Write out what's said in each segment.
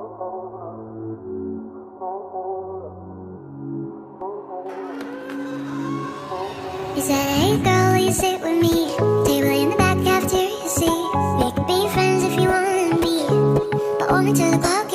You said, hey girl, will you sit with me? Table in the back after you see. We could be friends if you wanna be. But only till the club.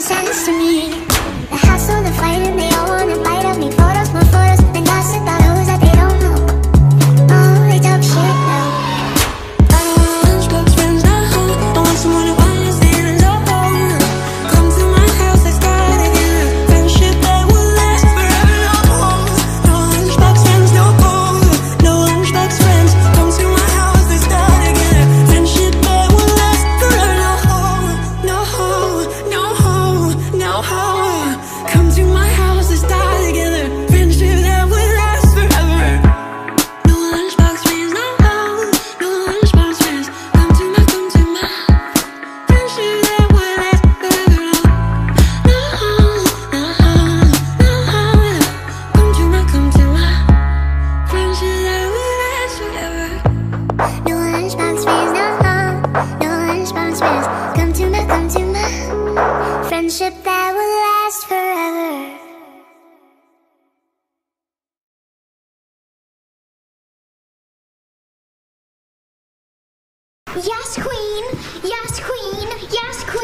sense to me. that will last forever. Yes, Queen! Yes, Queen! Yes, Queen!